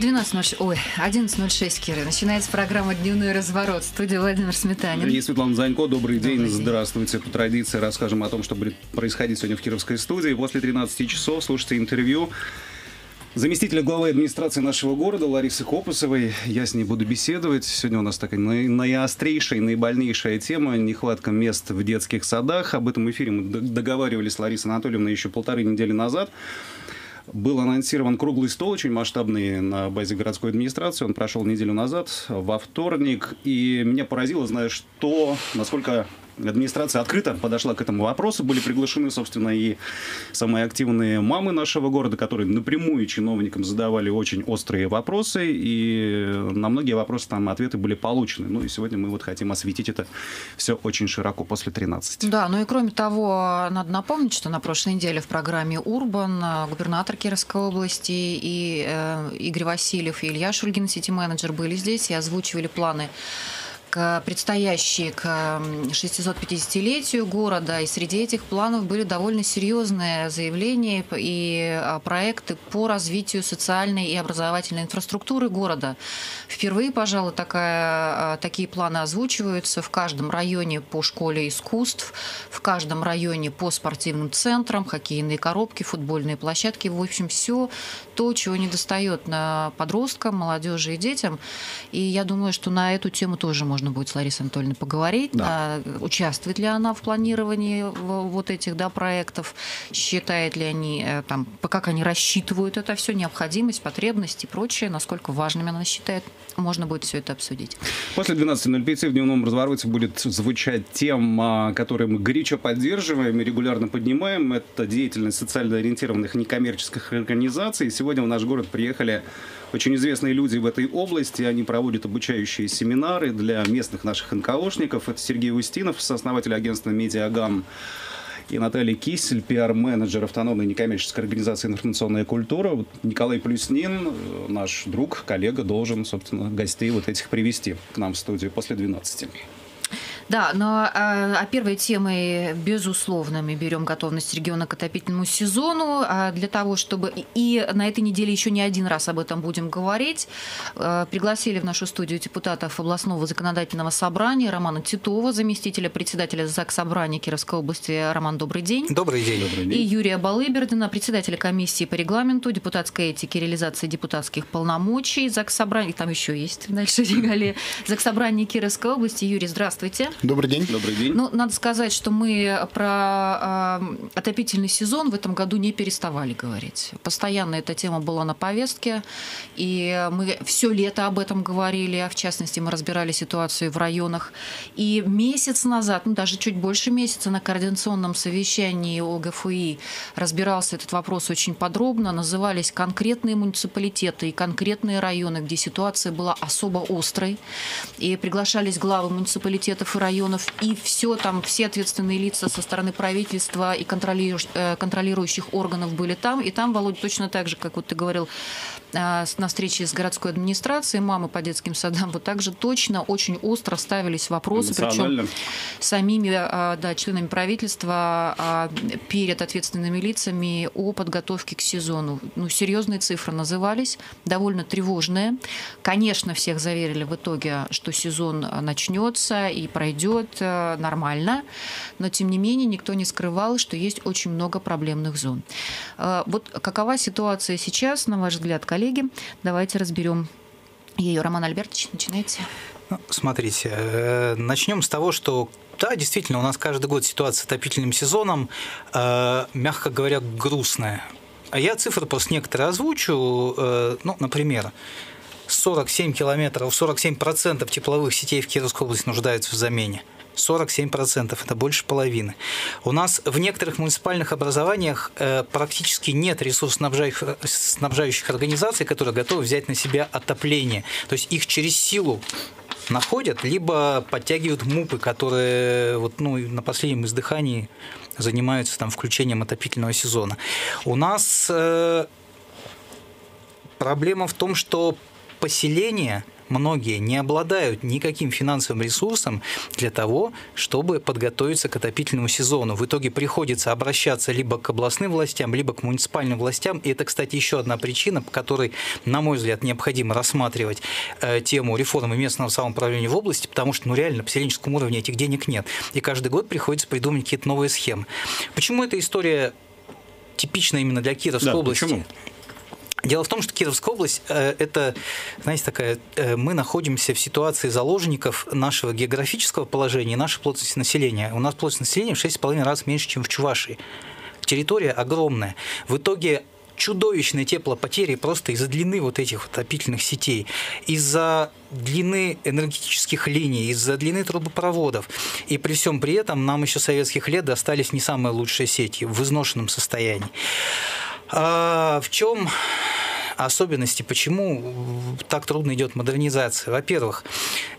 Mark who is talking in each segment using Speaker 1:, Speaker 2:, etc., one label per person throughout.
Speaker 1: 12.06, ой, 11.06, Кира. Начинается программа «Дневной разворот». Студия Владимир Сметанин.
Speaker 2: И Светлана Занько. Добрый день. Добрый день. Здравствуйте. По традиции расскажем о том, что будет происходить сегодня в Кировской студии. После 13 часов слушайте интервью заместителя главы администрации нашего города Ларисы Копусовой. Я с ней буду беседовать. Сегодня у нас такая наиострейшая, наибольнейшая тема – нехватка мест в детских садах. Об этом эфире мы договаривались с Ларисой Анатольевной еще полторы недели назад. Был анонсирован круглый стол, очень масштабный на базе городской администрации. Он прошел неделю назад, во вторник. И меня поразило, знаешь, что, насколько администрация открыто подошла к этому вопросу. Были приглашены, собственно, и самые активные мамы нашего города, которые напрямую чиновникам задавали очень острые вопросы, и на многие вопросы там ответы были получены. Ну и сегодня мы вот хотим осветить это все очень широко после 13.
Speaker 1: Да, ну и кроме того, надо напомнить, что на прошлой неделе в программе «Урбан» губернатор Кировской области и э, Игорь Васильев и Илья Шульгин, сити-менеджер, были здесь и озвучивали планы предстоящие к 650-летию города, и среди этих планов были довольно серьезные заявления и а, проекты по развитию социальной и образовательной инфраструктуры города. Впервые, пожалуй, такая, а, такие планы озвучиваются в каждом районе по школе искусств, в каждом районе по спортивным центрам, хоккейные коробки, футбольные площадки. В общем, все то, чего не достает на подросткам, молодежи и детям. И я думаю, что на эту тему тоже можно будет с Ларисой Анатольевной поговорить. Да. Участвует ли она в планировании вот этих да, проектов? Считает ли они, э, там, как они рассчитывают это все, необходимость, потребность и прочее, насколько важными она считает? Можно будет все это обсудить.
Speaker 2: После 12.05 в дневном развороте будет звучать тема, которую мы горячо поддерживаем и регулярно поднимаем. Это деятельность социально ориентированных некоммерческих организаций. Сегодня в наш город приехали очень известные люди в этой области. Они проводят обучающие семинары для местных наших НКОшников. Это Сергей Устинов, сооснователь агентства «Медиагам», и Наталья Кисель, пиар-менеджер автономной некоммерческой организации «Информационная культура». Николай Плюснин, наш друг, коллега, должен, собственно, гостей вот этих привести к нам в студию после 12.
Speaker 1: Да, но а, а первой темой, безусловно, мы берем готовность региона к отопительному сезону. А для того, чтобы... И на этой неделе еще не один раз об этом будем говорить. А, пригласили в нашу студию депутатов областного законодательного собрания Романа Титова, заместителя председателя ЗАГС Собрания Кировской области. Роман, добрый день.
Speaker 3: Добрый день. Добрый день.
Speaker 1: И Юрия Балыбердина, председателя комиссии по регламенту, депутатской этики, реализации депутатских полномочий. ЗАГС Собрания, там еще есть дальше регалии. ЗАГС Собрания Кировской области. Юрий, здравствуйте.
Speaker 3: Добрый день.
Speaker 2: Добрый день.
Speaker 1: Ну, надо сказать, что мы про э, отопительный сезон в этом году не переставали говорить. Постоянно эта тема была на повестке, и мы все лето об этом говорили, а в частности мы разбирали ситуацию в районах. И месяц назад, ну даже чуть больше месяца на координационном совещании ОГФИ разбирался этот вопрос очень подробно, назывались конкретные муниципалитеты и конкретные районы, где ситуация была особо острой, и приглашались главы муниципалитетов и районов, и все там, все ответственные лица со стороны правительства и э, контролирующих органов были там. И там, Володя, точно так же, как вот ты говорил, на встрече с городской администрацией, мамы по детским садам, вот также точно очень остро ставились вопросы, причем самими а, да, членами правительства а, перед ответственными лицами о подготовке к сезону. Ну, серьезные цифры назывались, довольно тревожные. Конечно, всех заверили в итоге, что сезон начнется и пройдет нормально, но тем не менее никто не скрывал, что есть очень много проблемных зон. Вот какова ситуация сейчас, на ваш взгляд, коллеги? Коллеги. Давайте разберем ее. Роман Альбертович, начинайте.
Speaker 3: Ну, смотрите, э, начнем с того, что да, действительно, у нас каждый год ситуация с отопительным сезоном, э, мягко говоря, грустная. А я цифры просто некоторые озвучу. Э, ну, например, 47 километров, 47% тепловых сетей в Кировской области нуждаются в замене. 47%, это больше половины. У нас в некоторых муниципальных образованиях э, практически нет ресурсоснабжающих снабжающих организаций, которые готовы взять на себя отопление. То есть их через силу находят, либо подтягивают МУПы, которые вот, ну, на последнем издыхании занимаются там, включением отопительного сезона. У нас э, проблема в том, что поселения многие не обладают никаким финансовым ресурсом для того, чтобы подготовиться к отопительному сезону. В итоге приходится обращаться либо к областным властям, либо к муниципальным властям. И это, кстати, еще одна причина, по которой, на мой взгляд, необходимо рассматривать э, тему реформы местного самоуправления в области, потому что, ну, реально, на поселенческом уровне этих денег нет. И каждый год приходится придумать какие-то новые схемы. Почему эта история типична именно для Кировской да, области? Почему? Дело в том, что Кировская область э, – это, знаете, такая, э, мы находимся в ситуации заложников нашего географического положения и нашей плотности населения. У нас плотность населения в 6,5 раз меньше, чем в Чувашии. Территория огромная. В итоге чудовищные теплопотери просто из-за длины вот этих вот отопительных сетей, из-за длины энергетических линий, из-за длины трубопроводов. И при всем при этом нам еще советских лет достались не самые лучшие сети в изношенном состоянии. А в чем особенности, почему так трудно идет модернизация. Во-первых,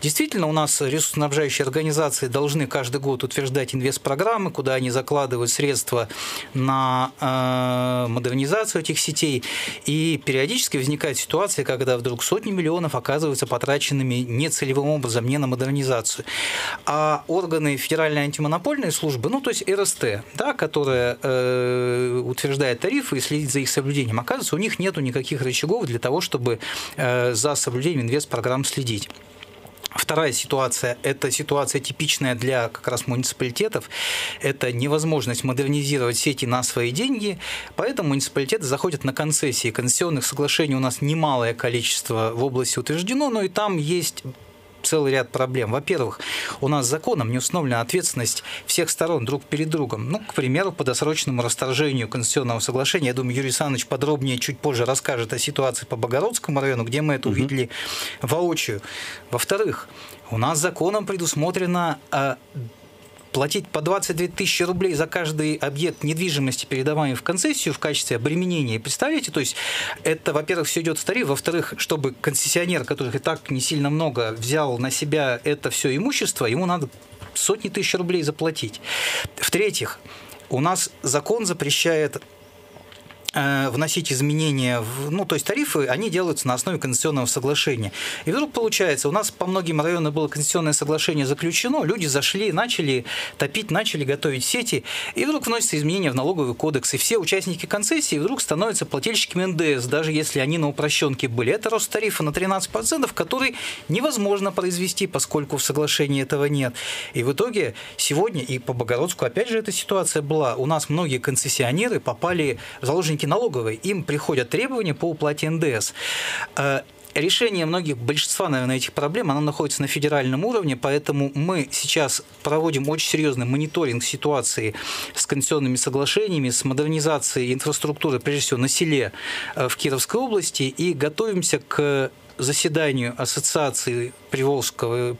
Speaker 3: действительно у нас ресурсоснабжающие организации должны каждый год утверждать инвестпрограммы, куда они закладывают средства на э, модернизацию этих сетей. И периодически возникает ситуация, когда вдруг сотни миллионов оказываются потраченными нецелевым образом, не на модернизацию. А органы Федеральной антимонопольной службы, ну то есть РСТ, да, которая э, утверждает тарифы и следит за их соблюдением, оказывается, у них нет никаких рычагов для того, чтобы э, за соблюдением инвестпрограмм следить. Вторая ситуация – это ситуация типичная для как раз муниципалитетов. Это невозможность модернизировать сети на свои деньги, поэтому муниципалитеты заходят на концессии. Концессионных соглашений у нас немалое количество в области утверждено, но и там есть целый ряд проблем. Во-первых, у нас законом не установлена ответственность всех сторон друг перед другом. Ну, к примеру, по досрочному расторжению конституционного соглашения, я думаю, Юрий Александрович подробнее чуть позже расскажет о ситуации по Богородскому району, где мы это угу. увидели воочию. Во-вторых, у нас законом предусмотрено а, платить по 22 тысячи рублей за каждый объект недвижимости, передаваемый в концессию в качестве обременения. Представляете, то есть это, во-первых, все идет в тариф, во-вторых, чтобы концессионер, которых и так не сильно много, взял на себя это все имущество, ему надо сотни тысяч рублей заплатить. В-третьих, у нас закон запрещает вносить изменения, в, ну, то есть тарифы, они делаются на основе конституционного соглашения. И вдруг получается, у нас по многим районам было конституционное соглашение заключено, люди зашли, начали топить, начали готовить сети, и вдруг вносятся изменения в налоговый кодекс, и все участники концессии вдруг становятся плательщиками НДС, даже если они на упрощенке были. Это рост тарифа на 13%, который невозможно произвести, поскольку в соглашении этого нет. И в итоге сегодня, и по Богородску, опять же, эта ситуация была, у нас многие концессионеры попали в заложники сотрудники налоговой, им приходят требования по уплате НДС. Э, решение многих, большинства, наверное, этих проблем, оно находится на федеральном уровне, поэтому мы сейчас проводим очень серьезный мониторинг ситуации с конституционными соглашениями, с модернизацией инфраструктуры, прежде всего, на селе э, в Кировской области, и готовимся к заседанию Ассоциации Приволжского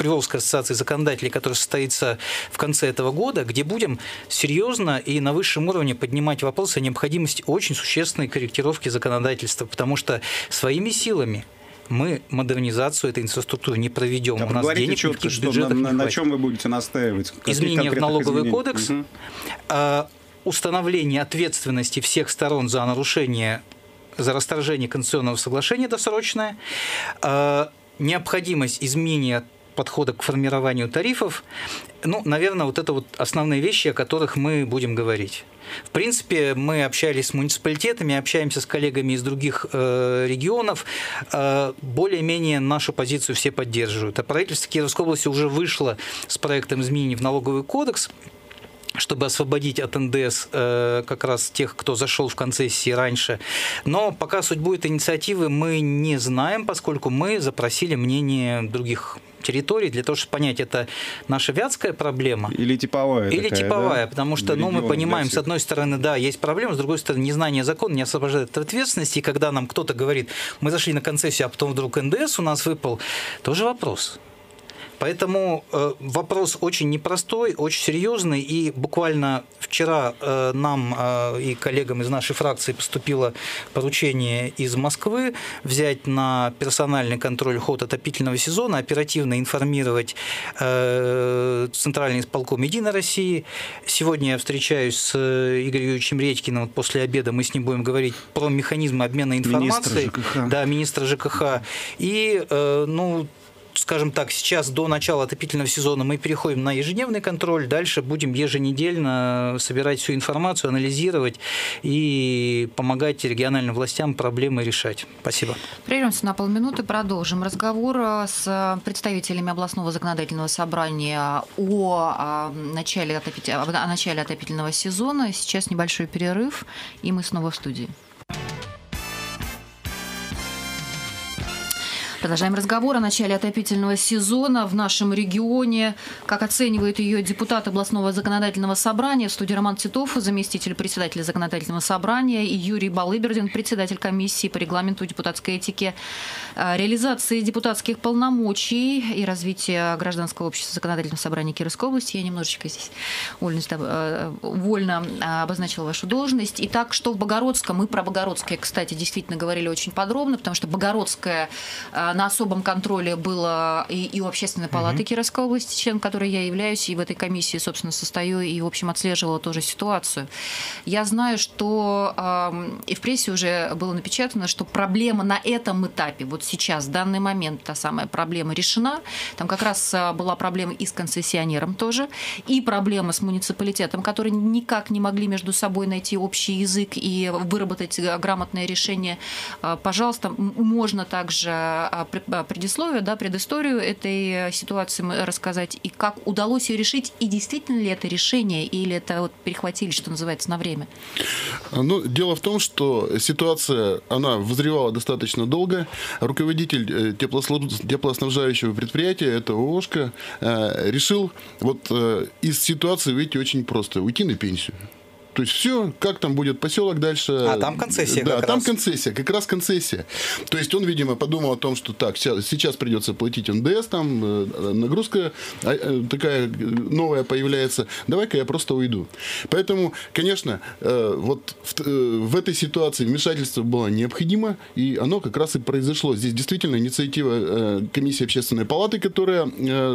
Speaker 3: Приволжской ассоциации законодателей, которая состоится в конце этого года, где будем серьезно и на высшем уровне поднимать вопросы о необходимости очень существенной корректировки законодательства, потому что своими силами мы модернизацию этой инфраструктуры не проведем.
Speaker 2: А У нас денег четко, что на, на, на чем вы будете настаивать?
Speaker 3: Изменения в налоговый изменений? кодекс, угу. установление ответственности всех сторон за нарушение, за расторжение конституционного соглашения досрочное, а, необходимость изменения подхода к формированию тарифов, ну, наверное, вот это вот основные вещи, о которых мы будем говорить. В принципе, мы общались с муниципалитетами, общаемся с коллегами из других э, регионов. Э, более-менее нашу позицию все поддерживают. А правительство Кировской области уже вышло с проектом изменений в налоговый кодекс чтобы освободить от НДС э, как раз тех, кто зашел в концессии раньше. Но пока судьбу этой инициативы мы не знаем, поскольку мы запросили мнение других территорий для того, чтобы понять, это наша вятская проблема.
Speaker 2: Или типовая.
Speaker 3: Или такая, типовая, да? потому что ну, мы понимаем, с одной стороны, да, есть проблема, с другой стороны, незнание закона не освобождает от ответственности. И когда нам кто-то говорит, мы зашли на концессию, а потом вдруг НДС у нас выпал, тоже вопрос. Поэтому э, вопрос очень непростой, очень серьезный, и буквально Вчера э, нам э, и коллегам из нашей фракции поступило поручение из Москвы взять на персональный контроль ход отопительного сезона, оперативно информировать Центральный исполком Единой России. Сегодня я встречаюсь с Игорем Юрьевичем Редькиным. После обеда мы с ним будем говорить про механизмы обмена информацией. Министра ЖКХ. Да, министра ЖКХ. И, ну, скажем так, сейчас до начала отопительного сезона мы переходим на ежедневный контроль, дальше будем еженедельно собирать всю информацию, анализировать и помогать региональным властям проблемы решать. Спасибо.
Speaker 1: Прервемся на полминуты, продолжим разговор с представителями областного законодательного собрания о начале, отопитель... о начале отопительного сезона. Сейчас небольшой перерыв, и мы снова в студии. Продолжаем разговор о начале отопительного сезона в нашем регионе. Как оценивает ее депутат областного законодательного собрания в студии Роман Титов, заместитель председателя законодательного собрания, и Юрий Балыбердин, председатель комиссии по регламенту депутатской этики, э, реализации депутатских полномочий и развития гражданского общества законодательного собрания Кировской области. Я немножечко здесь вольно, э, вольно э, обозначила вашу должность. Итак, что в Богородском? Мы про Богородское, кстати, действительно говорили очень подробно, потому что Богородская на особом контроле было и, и у Общественной палаты угу. Кировской области, член которой я являюсь, и в этой комиссии, собственно, состою, и, в общем, отслеживала тоже ситуацию. Я знаю, что э, и в прессе уже было напечатано, что проблема на этом этапе, вот сейчас, в данный момент, та самая проблема решена. Там как раз а, была проблема и с концессионером тоже, и проблема с муниципалитетом, которые никак не могли между собой найти общий язык и выработать э, грамотное решение. Пожалуйста, можно также а, а, предисловие, да, предысторию этой э, ситуации рассказать, и как удалось ее решить, и действительно ли это решение, или это вот перехватили, что называется, на время?
Speaker 4: Ну, дело в том, что ситуация, она вызревала достаточно долго. Руководитель э, теплоснабжающего предприятия, это ООшка, э, решил вот из ситуации выйти очень просто, уйти на пенсию. То есть все, как там будет поселок дальше.
Speaker 3: А там концессия.
Speaker 4: Да, там раз. концессия, как раз концессия. То есть он, видимо, подумал о том, что так, сейчас придется платить НДС, там э, нагрузка а, э, такая новая появляется. Давай-ка я просто уйду. Поэтому, конечно, э, вот в, в этой ситуации вмешательство было необходимо, и оно как раз и произошло. Здесь действительно инициатива комиссии общественной палаты, которая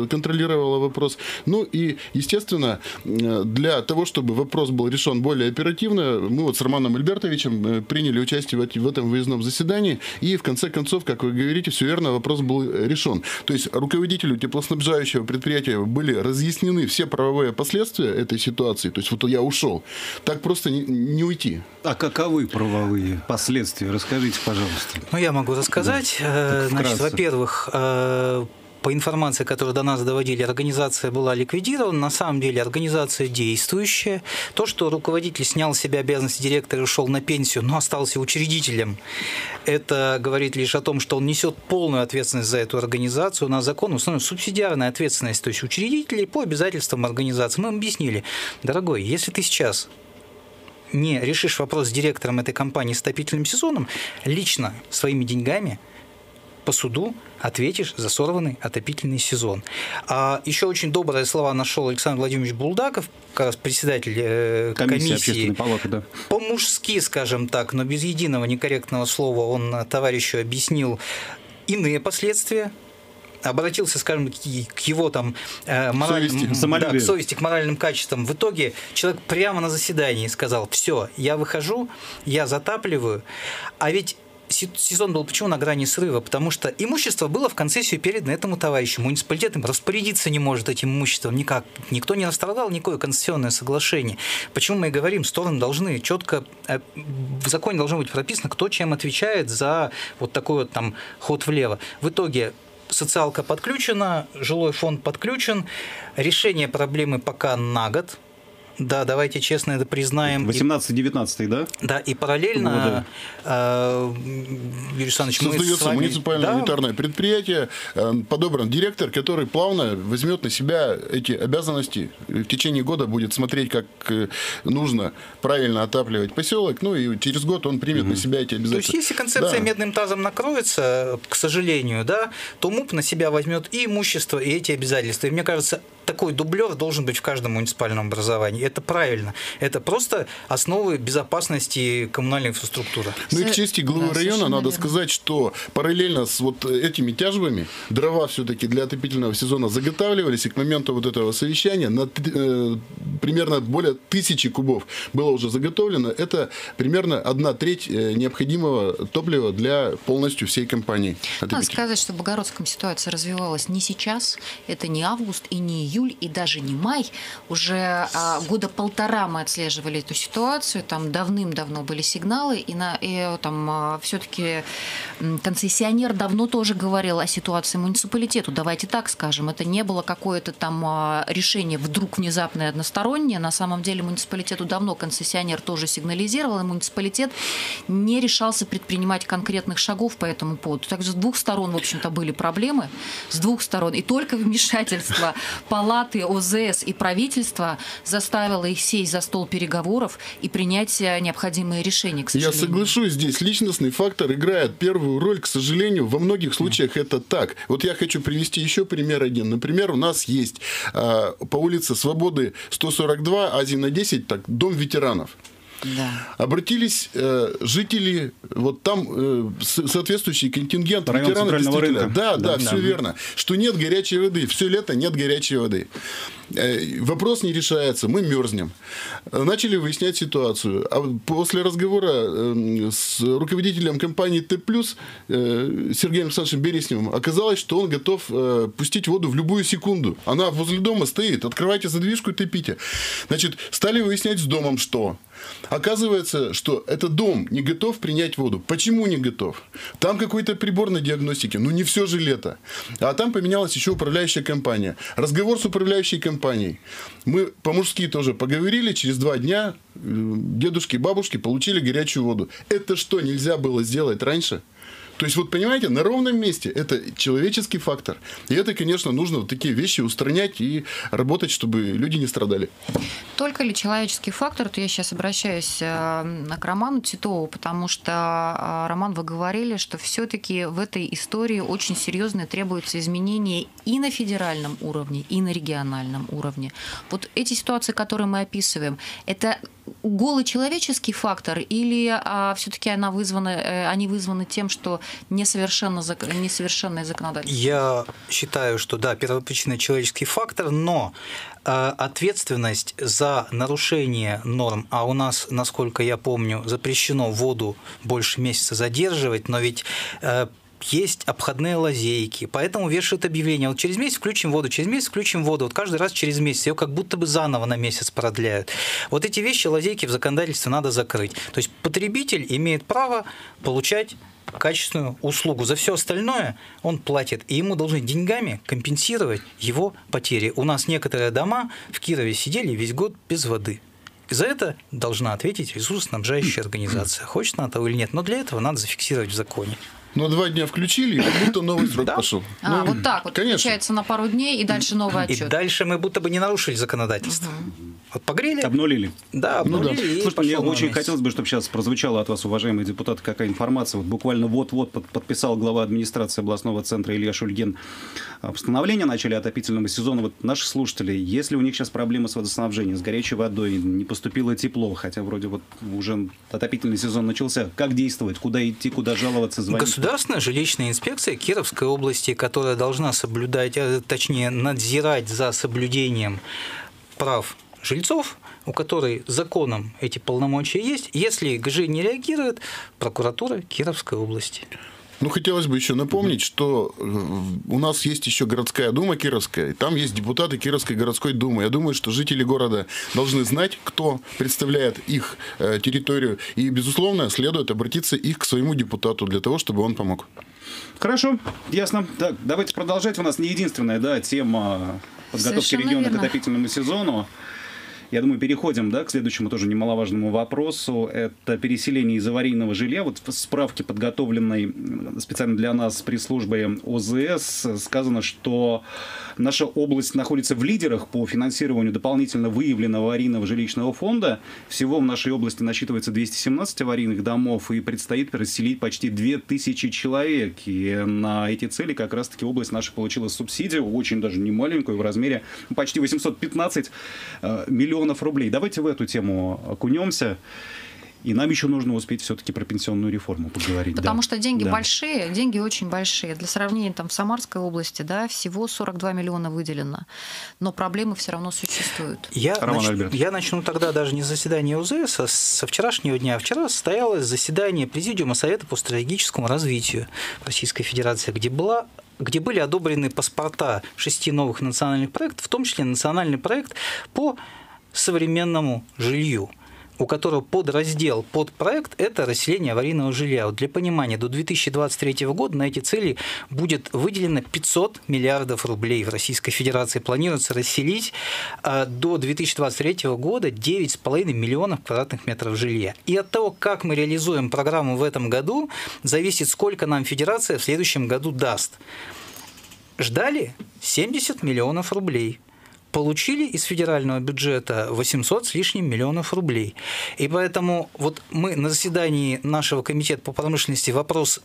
Speaker 4: контролировала вопрос. Ну и, естественно, для того, чтобы вопрос был решен более оперативно. Мы вот с Романом Альбертовичем э, приняли участие в этом выездном заседании, и в конце концов, как вы говорите, все верно, вопрос был решен. То есть руководителю теплоснабжающего предприятия были разъяснены все правовые последствия этой ситуации. То есть вот я ушел. Так просто не, не уйти.
Speaker 2: А каковы правовые последствия? Расскажите, пожалуйста.
Speaker 3: Ну, я могу рассказать. Да. Э, значит, во-первых, э, по информации, которую до нас доводили, организация была ликвидирована. На самом деле организация действующая. То, что руководитель снял с себя обязанности директора и ушел на пенсию, но остался учредителем, это говорит лишь о том, что он несет полную ответственность за эту организацию. У нас закон установлен субсидиарная ответственность, то есть учредителей по обязательствам организации. Мы им объяснили, дорогой, если ты сейчас не решишь вопрос с директором этой компании с отопительным сезоном, лично своими деньгами – по суду ответишь за сорванный отопительный сезон. А еще очень добрые слова нашел Александр Владимирович Булдаков, как раз председатель э, комиссии. комиссии
Speaker 2: палаты, да.
Speaker 3: По-мужски, скажем так, но без единого некорректного слова он товарищу объяснил иные последствия обратился, скажем, к его там э, моральным, совести, да, к совести, к моральным качествам. В итоге человек прямо на заседании сказал: все, я выхожу, я затапливаю. А ведь сезон был почему на грани срыва? Потому что имущество было в концессию передано этому товарищу. Муниципалитет им распорядиться не может этим имуществом никак. Никто не расторгал никакое концессионное соглашение. Почему мы и говорим, стороны должны четко, э, в законе должно быть прописано, кто чем отвечает за вот такой вот там ход влево. В итоге социалка подключена, жилой фонд подключен, решение проблемы пока на год, да, давайте честно это признаем.
Speaker 2: 18-19, да?
Speaker 3: Да, и параллельно, э,
Speaker 4: Юрий Александрович, Создается вами... муниципальное да? унитарное предприятие, э, подобран директор, который плавно возьмет на себя эти обязанности, в течение года будет смотреть, как э, нужно правильно отапливать поселок, ну и через год он примет угу. на себя эти обязательства.
Speaker 3: То есть, если концепция да. медным тазом накроется, к сожалению, да, то МУП на себя возьмет и имущество, и эти обязательства. И мне кажется, такой дублер должен быть в каждом муниципальном образовании Это правильно. Это просто основы безопасности коммунальной инфраструктуры.
Speaker 4: Ну и к чести главы да, района надо верно. сказать, что параллельно с вот этими тяжбами дрова все-таки для отопительного сезона заготавливались, и к моменту вот этого совещания на э, примерно более тысячи кубов было уже заготовлено. Это примерно одна треть э, необходимого топлива для полностью всей компании.
Speaker 1: Надо сказать, что в Богородском ситуация развивалась не сейчас, это не август и не июль, и даже не май. Уже а, года полтора мы отслеживали эту ситуацию, там давным-давно были сигналы, и, на, и там а, все-таки концессионер давно тоже говорил о ситуации муниципалитету, давайте так скажем, это не было какое-то там а, решение вдруг внезапное одностороннее, на самом деле муниципалитету давно концессионер тоже сигнализировал, и муниципалитет не решался предпринимать конкретных шагов по этому поводу. Так с двух сторон, в общем-то, были проблемы, с двух сторон, и только вмешательство палаты ОЗС и правительства заставило их сесть за стол переговоров и принять э, необходимые решения, к
Speaker 4: сожалению. Я соглашусь здесь, личностный фактор играет первую роль, к сожалению, во многих случаях это так. Вот я хочу привести еще пример один. Например, у нас есть э, по улице Свободы 142, Азина 10, так, дом ветеранов. Да. Обратились э, жители, вот там э, соответствующий контингент
Speaker 2: Район ветеранов. Рынка.
Speaker 4: Да, да, да, все да. верно. Что нет горячей воды. Все лето нет горячей воды. Э, вопрос не решается, мы мерзнем. Начали выяснять ситуацию. А после разговора эм, с руководителем компании Т+, э, Сергеем Александровичем Бересневым, оказалось, что он готов э, пустить воду в любую секунду. Она возле дома стоит, открывайте задвижку и топите. Значит, стали выяснять с домом, что Оказывается, что этот дом не готов принять воду. Почему не готов? Там какой-то прибор на диагностике. Ну, не все же лето. А там поменялась еще управляющая компания. Разговор с управляющей компанией. Мы по-мужски тоже поговорили, через два дня э, дедушки и бабушки получили горячую воду. Это что, нельзя было сделать раньше? То есть, вот понимаете, на ровном месте это человеческий фактор. И это, конечно, нужно вот такие вещи устранять и работать, чтобы люди не страдали.
Speaker 1: Только ли человеческий фактор, то я сейчас обращаюсь э, к Роману Титову, потому что, э, Роман, вы говорили, что все-таки в этой истории очень серьезные требуются изменения и на федеральном уровне, и на региональном уровне. Вот эти ситуации, которые мы описываем, это голый человеческий фактор или а, все-таки она вызвана, э, они вызваны тем, что несовершенно, несовершенное законодательство?
Speaker 3: Я считаю, что да, первопричина человеческий фактор, но э, ответственность за нарушение норм, а у нас, насколько я помню, запрещено воду больше месяца задерживать, но ведь э, есть обходные лазейки, поэтому вешают объявление. Вот через месяц включим воду, через месяц включим воду. Вот каждый раз через месяц ее как будто бы заново на месяц продляют. Вот эти вещи, лазейки в законодательстве надо закрыть. То есть потребитель имеет право получать качественную услугу. За все остальное он платит, и ему должны деньгами компенсировать его потери. У нас некоторые дома в Кирове сидели весь год без воды. За это должна ответить ресурсоснабжающая организация. Хочет она того или нет. Но для этого надо зафиксировать в законе.
Speaker 4: Но два дня включили, и как будто новый срок пошел.
Speaker 1: А, ну, вот так вот. Конечно. Включается на пару дней, и дальше новый отчет.
Speaker 3: И дальше мы будто бы не нарушили законодательство. Вот погрели.
Speaker 2: Обнулили.
Speaker 3: Да, обнулили. Ну, да.
Speaker 2: Слушайте, мне очень хотелось бы, чтобы сейчас прозвучала от вас, уважаемые депутаты, какая информация. Вот буквально вот-вот подписал глава администрации областного центра Илья Шульгин постановление о начале отопительного сезона. Вот наши слушатели, если у них сейчас проблемы с водоснабжением, с горячей водой, не поступило тепло, хотя вроде вот уже отопительный сезон начался, как действовать, куда идти, куда жаловаться, звонить?
Speaker 3: Государственная жилищная инспекция Кировской области, которая должна соблюдать, э, точнее, надзирать за соблюдением прав жильцов, у которой законом эти полномочия есть, если ГЖ не реагирует, прокуратура Кировской области.
Speaker 4: Ну, хотелось бы еще напомнить, что э, у нас есть еще городская дума Кировская, и там есть депутаты Кировской городской думы. Я думаю, что жители города должны знать, кто представляет их э, территорию, и, безусловно, следует обратиться их к своему депутату для того, чтобы он помог.
Speaker 2: Хорошо, ясно. Так, давайте продолжать. У нас не единственная да, тема подготовки Совершенно региона верно. к отопительному сезону. Я думаю, переходим да, к следующему тоже немаловажному вопросу. Это переселение из аварийного жилья. Вот в справке, подготовленной специально для нас при службе ОЗС, сказано, что наша область находится в лидерах по финансированию дополнительно выявленного аварийного жилищного фонда. Всего в нашей области насчитывается 217 аварийных домов и предстоит расселить почти 2000 человек. И на эти цели как раз-таки область наша получила субсидию, очень даже не маленькую, в размере почти 815 э, миллионов миллионов рублей. Давайте в эту тему окунемся. И нам еще нужно успеть все-таки про пенсионную реформу поговорить.
Speaker 1: Потому
Speaker 2: да.
Speaker 1: что деньги
Speaker 2: да.
Speaker 1: большие, деньги очень большие. Для сравнения, там в Самарской области да, всего 42 миллиона выделено. Но проблемы все равно существуют.
Speaker 3: Я,
Speaker 2: Роман
Speaker 3: нач... я начну тогда даже не с заседания УЗС, а со вчерашнего дня. Вчера состоялось заседание Президиума Совета по стратегическому развитию Российской Федерации, где была где были одобрены паспорта шести новых национальных проектов, в том числе национальный проект по современному жилью у которого подраздел, подпроект – это расселение аварийного жилья. Вот для понимания, до 2023 года на эти цели будет выделено 500 миллиардов рублей в Российской Федерации. Планируется расселить а, до 2023 года 9,5 миллионов квадратных метров жилья. И от того, как мы реализуем программу в этом году, зависит, сколько нам Федерация в следующем году даст. Ждали 70 миллионов рублей – получили из федерального бюджета 800 с лишним миллионов рублей. И поэтому вот мы на заседании нашего комитета по промышленности вопрос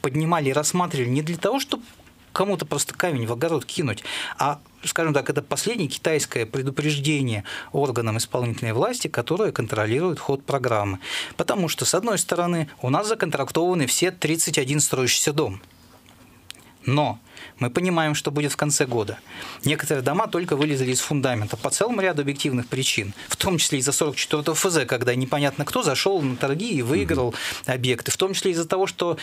Speaker 3: поднимали и рассматривали не для того, чтобы кому-то просто камень в огород кинуть, а скажем так, это последнее китайское предупреждение органам исполнительной власти, которые контролируют ход программы. Потому что, с одной стороны, у нас законтрактованы все 31 строящийся дом. Но мы понимаем, что будет в конце года. Некоторые дома только вылезли из фундамента по целому ряду объективных причин, в том числе из-за 44 ФЗ, когда непонятно кто зашел на торги и выиграл угу. объекты, в том числе из-за того, что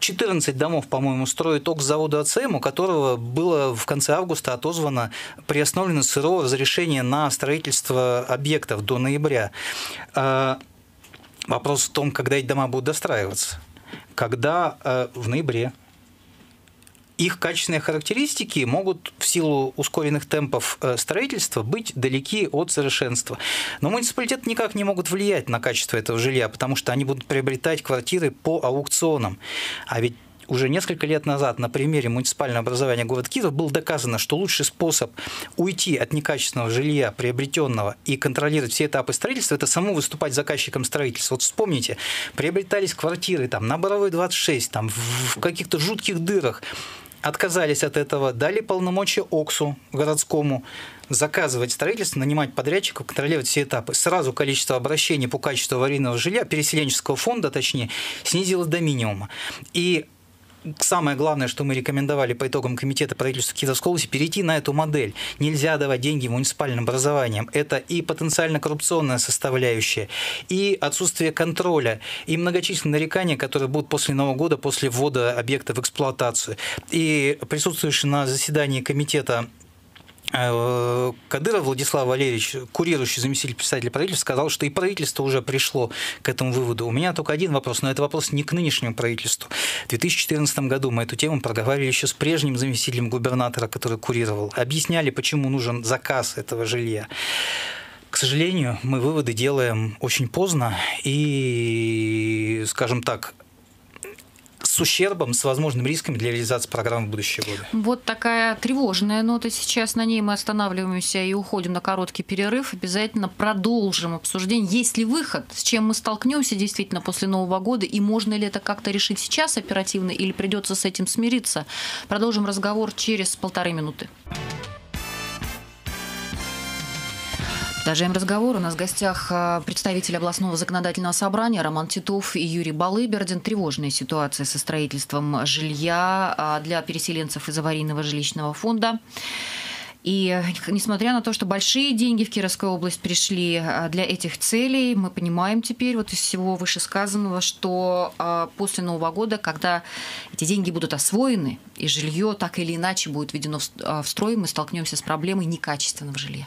Speaker 3: 14 домов, по-моему, строит ОК-завода АЦМ, у которого было в конце августа отозвано, приостановлено сырое разрешение на строительство объектов до ноября. А, вопрос в том, когда эти дома будут достраиваться. Когда э, в ноябре их качественные характеристики могут в силу ускоренных темпов э, строительства быть далеки от совершенства. Но муниципалитеты никак не могут влиять на качество этого жилья, потому что они будут приобретать квартиры по аукционам. А ведь уже несколько лет назад на примере муниципального образования города Киева было доказано, что лучший способ уйти от некачественного жилья, приобретенного, и контролировать все этапы строительства, это самому выступать заказчиком строительства. Вот вспомните, приобретались квартиры там, на Боровой 26, там, в каких-то жутких дырах, отказались от этого, дали полномочия ОКСу городскому заказывать строительство, нанимать подрядчиков, контролировать все этапы. Сразу количество обращений по качеству аварийного жилья, переселенческого фонда, точнее, снизилось до минимума. И самое главное, что мы рекомендовали по итогам комитета правительства Кировской области, перейти на эту модель. Нельзя давать деньги муниципальным образованиям. Это и потенциально коррупционная составляющая, и отсутствие контроля, и многочисленные нарекания, которые будут после Нового года, после ввода объекта в эксплуатацию. И присутствующий на заседании комитета Кадыров Владислав Валерьевич, курирующий заместитель председателя правительства, сказал, что и правительство уже пришло к этому выводу. У меня только один вопрос, но это вопрос не к нынешнему правительству. В 2014 году мы эту тему проговаривали еще с прежним заместителем губернатора, который курировал. Объясняли, почему нужен заказ этого жилья. К сожалению, мы выводы делаем очень поздно и, скажем так, с ущербом, с возможным риском для реализации программы в будущие годы.
Speaker 1: Вот такая тревожная нота сейчас. На ней мы останавливаемся и уходим на короткий перерыв. Обязательно продолжим обсуждение. Есть ли выход, с чем мы столкнемся действительно после Нового года, и можно ли это как-то решить сейчас оперативно, или придется с этим смириться? Продолжим разговор через полторы минуты. Продолжаем разговор. У нас в гостях а, представитель областного законодательного собрания Роман Титов и Юрий Балыбердин. Тревожная ситуация со строительством жилья а, для переселенцев из аварийного жилищного фонда. И несмотря на то, что большие деньги в Кировскую область пришли а, для этих целей, мы понимаем теперь вот из всего вышесказанного, что после Нового года, когда эти деньги будут освоены, и жилье так или иначе будет введено в строй, мы столкнемся с проблемой некачественного жилья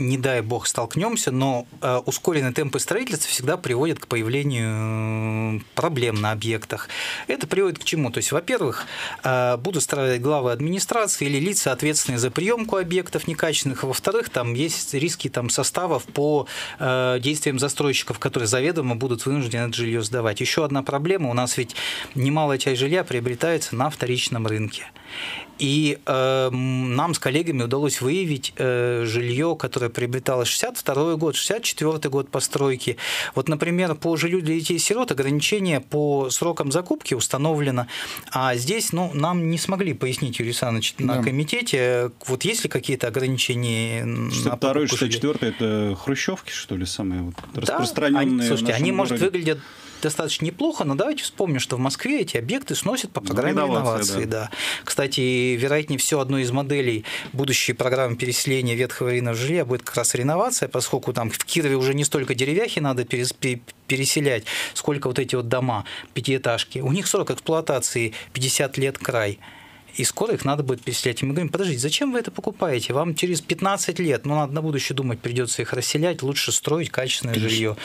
Speaker 3: не дай бог, столкнемся, но э, ускоренные темпы строительства всегда приводят к появлению э, проблем на объектах. Это приводит к чему? То есть, во-первых, э, будут страдать главы администрации или лица, ответственные за приемку объектов некачественных. Во-вторых, там есть риски там, составов по действиям застройщиков, которые заведомо будут вынуждены это жилье сдавать. Еще одна проблема. У нас ведь немалая часть жилья приобретается на вторичном рынке. И э, нам с коллегами удалось выявить э, жилье, которое которая приобреталась 62 год, 64 год постройки. Вот, например, по жилью для детей-сирот ограничение по срокам закупки установлено, а здесь ну, нам не смогли пояснить, Юрий Александрович, на да. комитете, вот есть ли какие-то ограничения
Speaker 2: 62 64 это хрущевки, что ли, самые вот да, распространенные?
Speaker 3: Они, слушайте, они, может, выглядят достаточно неплохо, но давайте вспомним, что в Москве эти объекты сносят по программе ну, реновации. Да. Да. Кстати, вероятнее всего, одной из моделей будущей программы переселения ветхого аварийного жилья будет как раз реновация, поскольку там в Кирове уже не столько деревяхи надо переселять, сколько вот эти вот дома, пятиэтажки. У них срок эксплуатации 50 лет край и скоро их надо будет переселять. И мы говорим, подождите, зачем вы это покупаете? Вам через 15 лет, ну, надо на будущее думать, придется их расселять, лучше строить качественное Конечно. жилье.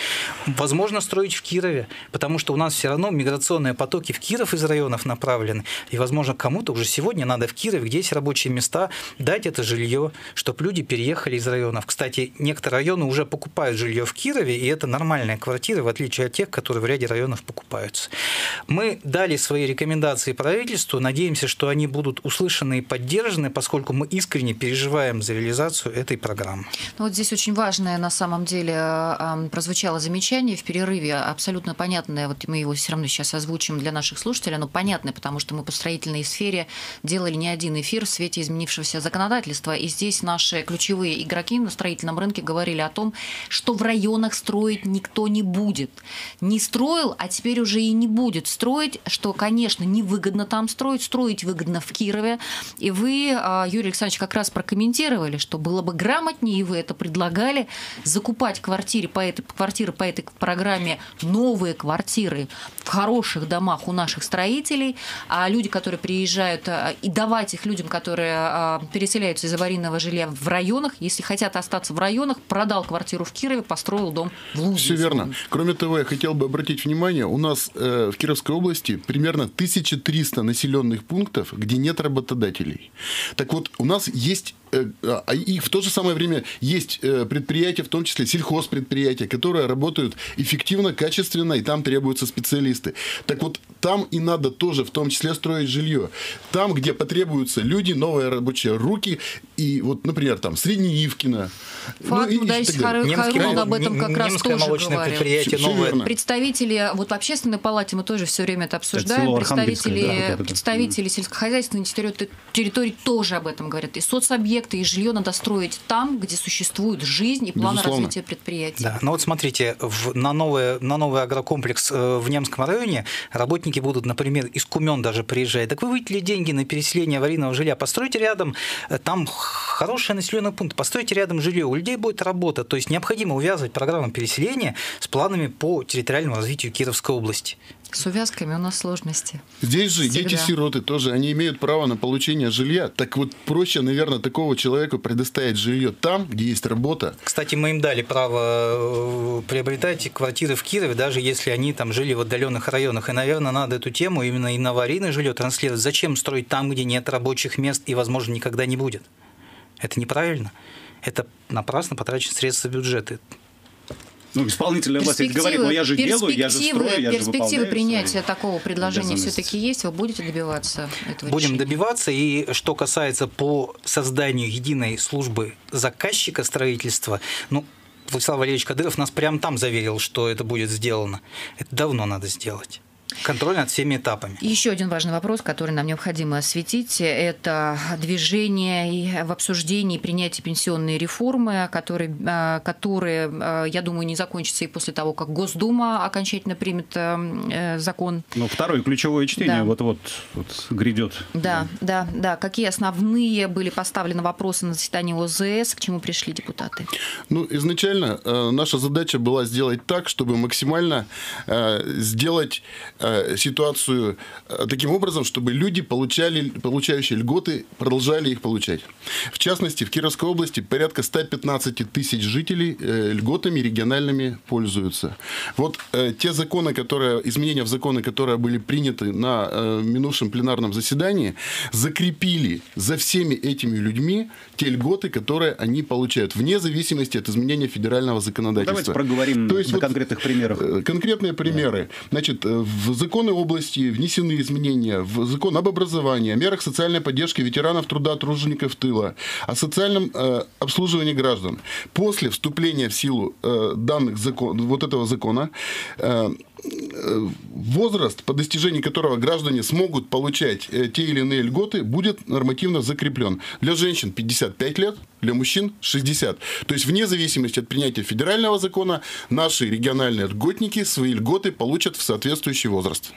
Speaker 3: Возможно, строить в Кирове, потому что у нас все равно миграционные потоки в Киров из районов направлены. И, возможно, кому-то уже сегодня надо в Кирове, где есть рабочие места, дать это жилье, чтобы люди переехали из районов. Кстати, некоторые районы уже покупают жилье в Кирове, и это нормальная квартира, в отличие от тех, которые в ряде районов покупаются. Мы дали свои рекомендации правительству, надеемся, что они будут услышаны и поддержаны, поскольку мы искренне переживаем за реализацию этой программы.
Speaker 1: Ну, вот здесь очень важное на самом деле прозвучало замечание в перерыве, абсолютно понятное, вот мы его все равно сейчас озвучим для наших слушателей, оно понятное, потому что мы по строительной сфере делали не один эфир в свете изменившегося законодательства, и здесь наши ключевые игроки на строительном рынке говорили о том, что в районах строить никто не будет. Не строил, а теперь уже и не будет строить, что, конечно, невыгодно там строить, строить выгодно в Кирове. И вы, а, Юрий Александрович, как раз прокомментировали, что было бы грамотнее, и вы это предлагали, закупать квартиры по этой, квартиры по этой программе, новые квартиры в хороших домах у наших строителей, а люди, которые приезжают, а, и давать их людям, которые а, переселяются из аварийного жилья в районах, если хотят остаться в районах, продал квартиру в Кирове, построил дом в Лузе.
Speaker 4: Все верно. Кроме того, я хотел бы обратить внимание, у нас э, в Кировской области примерно 1300 населенных пунктов, где нет работодателей. Так вот, у нас есть и в то же самое время есть э, предприятия, в том числе сельхозпредприятия, которые работают эффективно, качественно, и там требуются специалисты. Так вот, там и надо тоже в том числе строить жилье. Там, где потребуются люди, новые рабочие руки, и вот, например, там Среднеивкино.
Speaker 1: Факт, ну, да, Харун об этом как раз тоже говорил.
Speaker 3: Предприятие
Speaker 1: новое. Представители, вот в общественной палате мы тоже все время это обсуждаем, представители, да, вот представители сельскохозяйственной территории, территории тоже об этом говорят. И соцобъекты объекты и жилье надо строить там, где существует жизнь и план Безусловно. развития предприятий.
Speaker 3: Да, но вот смотрите, в, на, новый, на новый агрокомплекс э, в Немском районе работники будут, например, из Кумен даже приезжать. Так вы выделили деньги на переселение аварийного жилья, постройте рядом, э, там хороший населенный пункт, постройте рядом жилье, у людей будет работа. То есть необходимо увязывать программу переселения с планами по территориальному развитию Кировской области.
Speaker 1: С увязками у нас сложности.
Speaker 4: Здесь же дети-сироты тоже, они имеют право на получение жилья. Так вот, проще, наверное, такого человеку предоставить жилье там, где есть работа.
Speaker 3: Кстати, мы им дали право э, приобретать квартиры в Кирове, даже если они там жили в отдаленных районах. И, наверное, надо эту тему именно и на аварийное жилье транслировать. Зачем строить там, где нет рабочих мест и, возможно, никогда не будет? Это неправильно. Это напрасно потрачены средства бюджета.
Speaker 2: Ну, исполнительная власть говорит, ну я же делаю, я же строю, я
Speaker 1: Перспективы
Speaker 2: же
Speaker 1: принятия такого предложения все-таки есть? Вы будете добиваться этого
Speaker 3: Будем
Speaker 1: решения?
Speaker 3: добиваться. И что касается по созданию единой службы заказчика строительства, ну, Владислав Валерьевич Кадыров нас прямо там заверил, что это будет сделано. Это давно надо сделать. Контроль над всеми этапами.
Speaker 1: Еще один важный вопрос, который нам необходимо осветить, это движение в обсуждении принятия пенсионной реформы, которые, а, которые, а, я думаю, не закончатся и после того, как Госдума окончательно примет э, закон.
Speaker 2: Ну, второе ключевое чтение да. вот-вот вот грядет.
Speaker 1: Да, да, да. Какие основные были поставлены вопросы на заседании ОЗС, к чему пришли депутаты?
Speaker 4: Ну, изначально э, наша задача была сделать так, чтобы максимально э, сделать Э, ситуацию э, таким образом, чтобы люди, получали, получающие льготы, продолжали их получать. В частности, в Кировской области порядка 115 тысяч жителей э, льготами региональными пользуются. Вот те законы, которые, изменения в законы, которые были приняты на минувшем пленарном заседании, закрепили за всеми этими людьми те льготы, которые они получают, вне зависимости от изменения федерального законодательства.
Speaker 2: Ну, давайте проговорим То есть на вот конкретных примерах.
Speaker 4: Конкретные примеры. Значит, в в законы области внесены изменения в закон об образовании, о мерах социальной поддержки ветеранов труда, тружеников тыла, о социальном э, обслуживании граждан. После вступления в силу э, данных закон, вот этого закона э, возраст, по достижении которого граждане смогут получать э, те или иные льготы, будет нормативно закреплен. Для женщин 55 лет, для мужчин 60. То есть, вне зависимости от принятия федерального закона, наши региональные льготники свои льготы получат в соответствующий возраст.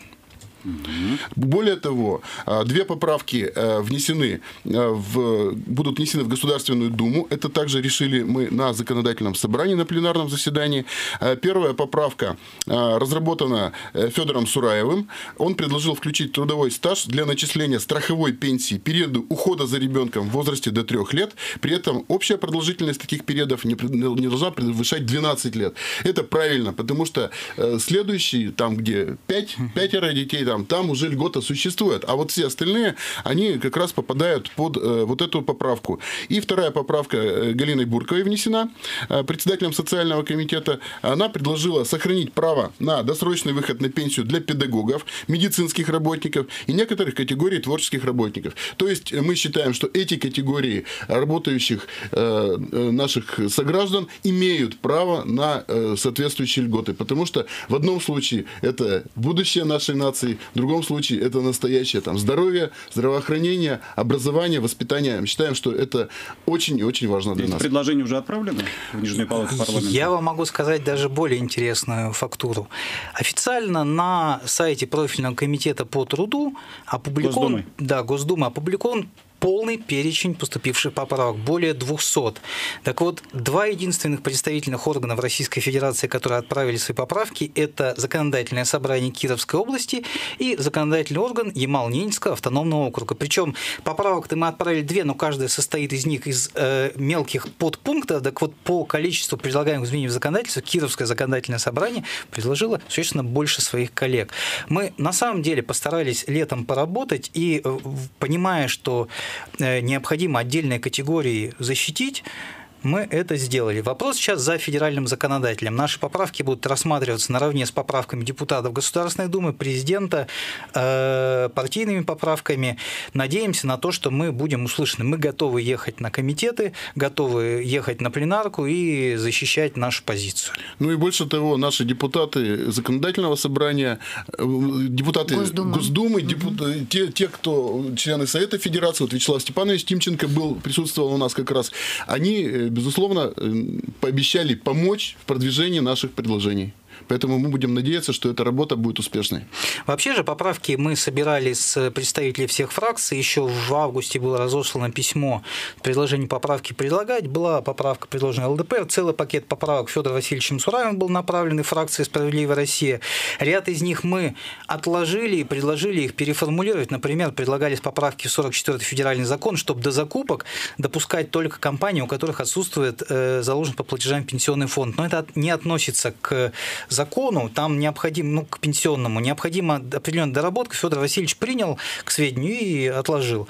Speaker 4: Более того, а, две поправки э, внесены э, в, будут внесены в Государственную Думу. Это также решили мы на законодательном собрании, на пленарном заседании. Э, первая поправка разработана Федором Сураевым. Он предложил включить трудовой стаж для начисления страховой пенсии периоду ухода за ребенком в возрасте до трех лет. При этом общая продолжительность таких периодов не, не должна превышать 12 лет. Это правильно, потому что следующий, там где 5, пятеро детей, там, там уже льгота существует. А вот все остальные, они как раз попадают под э, вот эту поправку. И вторая поправка э, Галиной Бурковой внесена, э, председателем социального комитета. Она предложила сохранить право на досрочный выход на пенсию для педагогов, медицинских работников и некоторых категорий творческих работников. То есть мы считаем, что эти категории работающих наших сограждан имеют право на соответствующие льготы, потому что в одном случае это будущее нашей нации, в другом случае это настоящее там, здоровье, здравоохранение, образование, воспитание. Мы считаем, что это очень и очень важно для
Speaker 2: Эти
Speaker 4: нас.
Speaker 2: предложение уже отправлено в Нижнюю палату парламента?
Speaker 3: Я вам могу сказать даже более интересную фактуру. Официально на сайте профильного комитета по труду опубликован...
Speaker 2: Госдумы.
Speaker 3: Да, Госдума опубликован полный перечень поступивших поправок, более 200. Так вот, два единственных представительных органа в Российской Федерации, которые отправили свои поправки, это Законодательное собрание Кировской области и законодательный орган Ямал-Ненецкого автономного округа. Причем поправок-то мы отправили две, но каждая состоит из них из э, мелких подпунктов. Так вот, по количеству предлагаемых изменений в законодательство Кировское законодательное собрание предложило существенно больше своих коллег. Мы на самом деле постарались летом поработать и, э, понимая, что необходимо отдельные категории защитить, мы это сделали. Вопрос сейчас за федеральным законодателем. Наши поправки будут рассматриваться наравне с поправками депутатов Государственной Думы, президента, э, партийными поправками. Надеемся на то, что мы будем услышаны. Мы готовы ехать на комитеты, готовы ехать на пленарку и защищать нашу позицию.
Speaker 4: Ну и больше того, наши депутаты законодательного собрания, э, депутаты Госдумы, Госдумы депутаты, те, те, кто члены Совета Федерации, вот Вячеслав Степанович Тимченко был, присутствовал у нас как раз, они безусловно, э, пообещали помочь в продвижении наших предложений. Поэтому мы будем надеяться, что эта работа будет успешной.
Speaker 3: Вообще же поправки мы собирали с представителей всех фракций. Еще в августе было разослано письмо предложение поправки предлагать. Была поправка, предложена ЛДПР. Целый пакет поправок Федор Васильевичем Сураевым был направлен фракции «Справедливая Россия». Ряд из них мы отложили и предложили их переформулировать. Например, предлагались поправки в 44-й федеральный закон, чтобы до закупок допускать только компании, у которых отсутствует э, заложен по платежам пенсионный фонд. Но это не относится к закону, там необходимо, ну, к пенсионному, необходима определенная доработка. Федор Васильевич принял к сведению и отложил.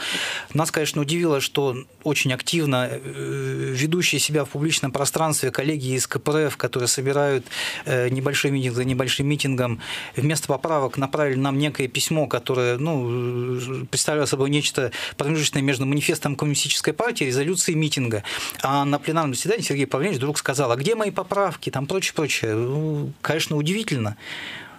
Speaker 3: Нас, конечно, удивило, что очень активно э, ведущие себя в публичном пространстве коллеги из КПРФ, которые собирают э, небольшой митинг за небольшим митингом, вместо поправок направили нам некое письмо, которое ну, представляло собой нечто промежуточное между манифестом коммунистической партии и резолюцией митинга. А на пленарном заседании Сергей Павлович вдруг сказал, а где мои поправки, там прочее, прочее. Конечно, удивительно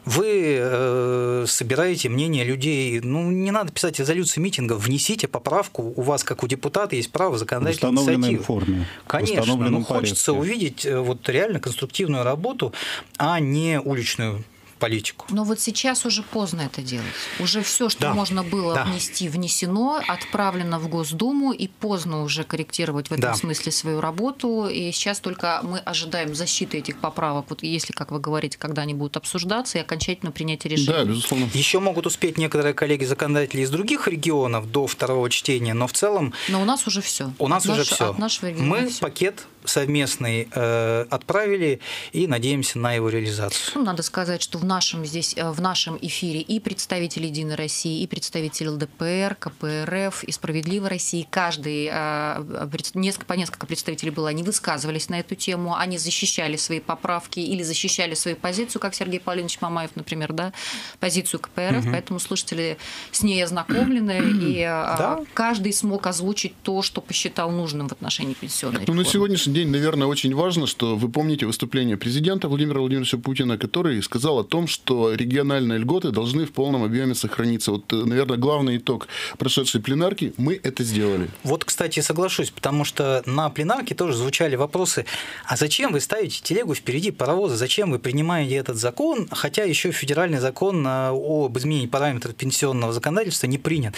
Speaker 3: вы э, собираете мнение людей. Ну, не надо писать резолюции митинга, внесите поправку. У вас, как у депутата, есть право законодательной
Speaker 2: инициативы. форме.
Speaker 3: Конечно, но хочется увидеть э, вот реально конструктивную работу, а не уличную политику.
Speaker 1: Но вот сейчас уже поздно это делать. Уже все, что да. можно было да. внести, внесено, отправлено в Госдуму, и поздно уже корректировать в этом да. смысле свою работу. И сейчас только мы ожидаем защиты этих поправок, вот если, как вы говорите, когда они будут обсуждаться и окончательно принятие решения.
Speaker 3: Да, безусловно. Еще могут успеть некоторые коллеги-законодатели из других регионов до второго чтения, но в целом...
Speaker 1: Но у нас уже все.
Speaker 3: У нас от уже наш, все. Мы все. пакет совместный э, отправили и надеемся на его реализацию.
Speaker 1: Ну, надо сказать, что в нашем здесь, э, в нашем эфире и представители Единой России, и представители ЛДПР, КПРФ, и Справедливой России, каждый, э, несколько, по несколько представителей было, они высказывались на эту тему, они защищали свои поправки или защищали свою позицию, как Сергей Павлович Мамаев, например, да, позицию КПРФ, угу. поэтому слушатели с ней ознакомлены, и да? каждый смог озвучить то, что посчитал нужным в отношении пенсионной реформы.
Speaker 4: Ну, на сегодняшний день, наверное, очень важно, что вы помните выступление президента Владимира Владимировича Путина, который сказал о том, что региональные льготы должны в полном объеме сохраниться. Вот, наверное, главный итог прошедшей пленарки – мы это сделали.
Speaker 3: Вот, кстати, соглашусь, потому что на пленарке тоже звучали вопросы, а зачем вы ставите телегу впереди паровоза, зачем вы принимаете этот закон, хотя еще федеральный закон об изменении параметров пенсионного законодательства не принят.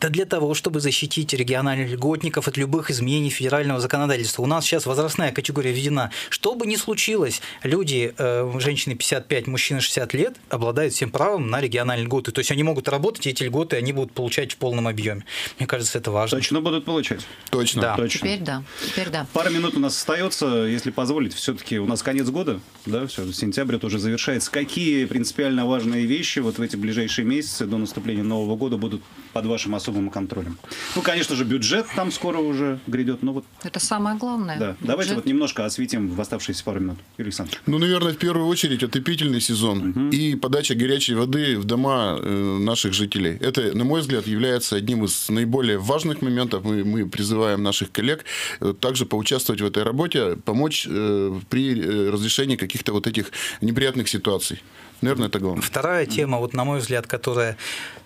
Speaker 3: Да для того, чтобы защитить региональных льготников от любых изменений федерального законодательства. У нас сейчас возрастная категория введена. Что бы ни случилось, люди, э, женщины 55, мужчины 60 лет, обладают всем правом на региональные льготы. То есть они могут работать, и эти льготы они будут получать в полном объеме. Мне кажется, это важно.
Speaker 2: Точно будут получать.
Speaker 4: Точно.
Speaker 1: Да.
Speaker 2: Точно.
Speaker 1: Теперь да. Теперь да.
Speaker 2: Пара минут у нас остается, если позволить. Все-таки у нас конец года, да, все, сентябрь тоже завершается. Какие принципиально важные вещи вот в эти ближайшие месяцы до наступления Нового года будут под вашим особым контролем? Ну, конечно же, бюджет там скоро уже грядет, но вот...
Speaker 1: Это самое главное.
Speaker 2: Да. Бюджет. Давайте вот немножко осветим в оставшиеся пару минут. Юрий Александрович.
Speaker 4: Ну, наверное, в первую очередь отопительный сезон угу. и подача горячей воды в дома э, наших жителей. Это, на мой взгляд, является одним из наиболее важных моментов. Мы, мы призываем наших коллег э, также поучаствовать в этой работе, помочь э, при разрешении каких-то вот этих неприятных ситуаций. Наверное, это главное.
Speaker 3: Вторая тема, вот на мой взгляд, которая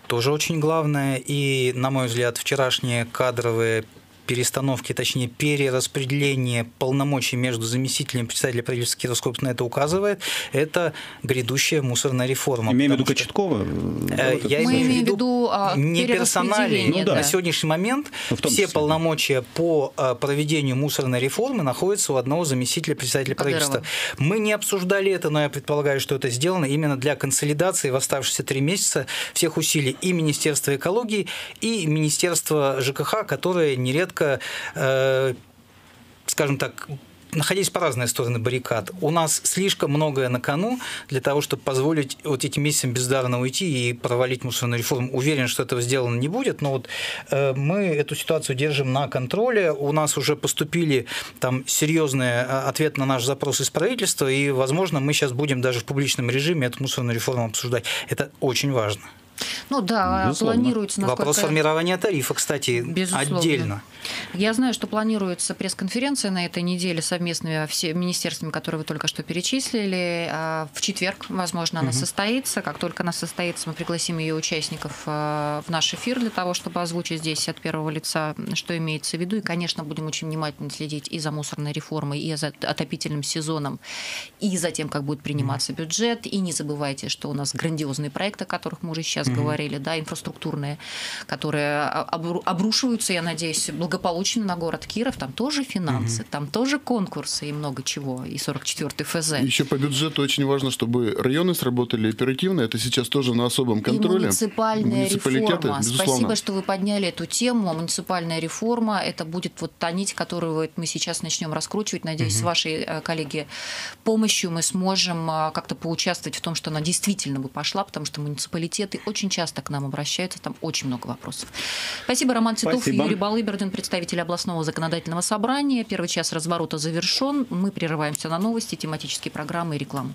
Speaker 3: тоже очень главная, и, на мой взгляд, вчерашние кадровые перестановки, точнее перераспределение полномочий между заместителем председателя правительства Кировского на это указывает, это грядущая мусорная реформа.
Speaker 2: Имеем в виду Кочеткова?
Speaker 3: Э, я имею в виду а, не персонали. Ну, да. На сегодняшний момент ну, все числе. полномочия по а, проведению мусорной реформы находятся у одного заместителя председателя правительства. Мы не обсуждали это, но я предполагаю, что это сделано именно для консолидации в оставшиеся три месяца всех усилий и Министерства экологии, и Министерства ЖКХ, которые нередко четко, э, скажем так, находились по разные стороны баррикад. У нас слишком многое на кону для того, чтобы позволить вот этим месяцам бездарно уйти и провалить мусорную реформу. Уверен, что этого сделано не будет, но вот э, мы эту ситуацию держим на контроле. У нас уже поступили там серьезные э, ответы на наш запрос из правительства, и, возможно, мы сейчас будем даже в публичном режиме эту мусорную реформу обсуждать. Это очень важно.
Speaker 1: Ну да, Безусловно. планируется...
Speaker 3: Насколько... Вопрос формирования тарифа, кстати, Безусловно. отдельно.
Speaker 1: Я знаю, что планируется пресс-конференция на этой неделе совместными всеми министерствами, которые вы только что перечислили. А, в четверг, возможно, она угу. состоится. Как только она состоится, мы пригласим ее участников а, в наш эфир для того, чтобы озвучить здесь от первого лица, что имеется в виду. И, конечно, будем очень внимательно следить и за мусорной реформой, и за отопительным сезоном, и за тем, как будет приниматься бюджет. И не забывайте, что у нас грандиозные проекты, о которых мы уже сейчас угу. говорили, да, инфраструктурные, которые обрушиваются, я надеюсь, благополучно на город Киров. Там тоже финансы, угу. там тоже конкурсы и много чего, и 44-й ФЗ.
Speaker 4: Еще по бюджету очень важно, чтобы районы сработали оперативно. Это сейчас тоже на особом контроле.
Speaker 1: И муниципальная реформа. Спасибо, что вы подняли эту тему. Муниципальная реформа – это будет вот та нить, которую мы сейчас начнем раскручивать. Надеюсь, угу. с вашей, э, коллеги, помощью мы сможем э, как-то поучаствовать в том, что она действительно бы пошла, потому что муниципалитеты очень часто к нам обращаются, там очень много вопросов. Спасибо, Роман Титов, Спасибо. Юрий Балыбердин, Представители областного законодательного собрания. Первый час разворота завершен. Мы прерываемся на новости, тематические программы и рекламу.